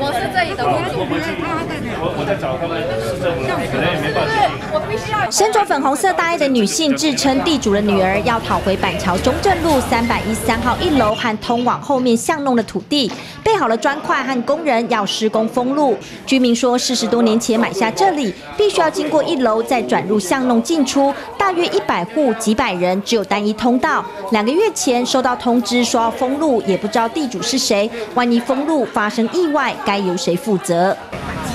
我是这里的屋主。我我在找他们市政府，可能也没办法。身着粉红色大衣的女性自称地主的女儿，要讨回板桥中正路三百一三号一楼和通往后面巷弄的土地，备好了砖块和工人要施工封路。居民说，四十多年前买下这里，必须要经过一楼再转入巷弄进出，大约一百户几百人，只有单一通道。两个月前收到通知说要封路，也不知道地主是谁，万一封路发生意外，该由谁负责？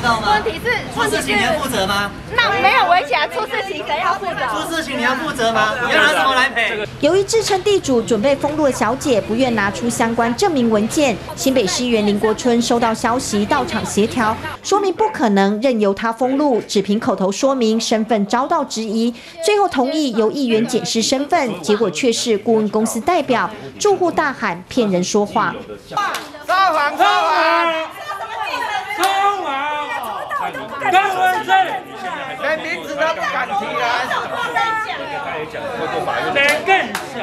问题是，出事情你要负责吗？那没有围起来，出事情谁要负责？出事情你要负责吗？你要拿什么来赔？由于自称地主准备封路的小姐不愿拿出相关证明文件，新北市议员林国春收到消息到场协调，说明不可能任由他封路，只凭口头说明身份遭到质疑，最后同意由议员检视身份，结果却是顾问公司代表，住户大喊骗人说谎。撒谎，撒谎，撒谎。跟文正，连名字都不敢提来。连更小，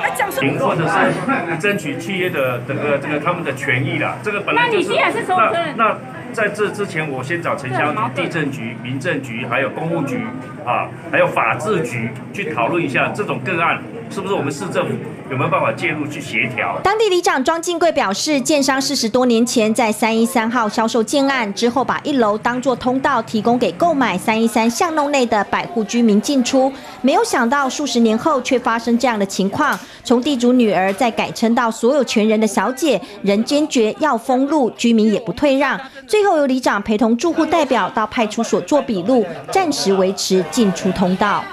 或者是争取契约的整个这个他们的权益啦，这个本来就是。那那在这之前，我先找城乡局、地震局、民政局，还有公务局啊，还有法制局去讨论一下这种个案。是不是我们市政府有没有办法介入去协调？当地里长庄敬贵表示，建商四十多年前在三一三号销售建案之后，把一楼当作通道提供给购买三一三巷弄内的百户居民进出，没有想到数十年后却发生这样的情况。从地主女儿再改称到所有权人的小姐，仍坚决要封路，居民也不退让。最后由里长陪同住户代表到派出所做笔录，暂时维持进出通道。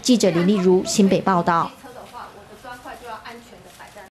记者林丽如新北报道。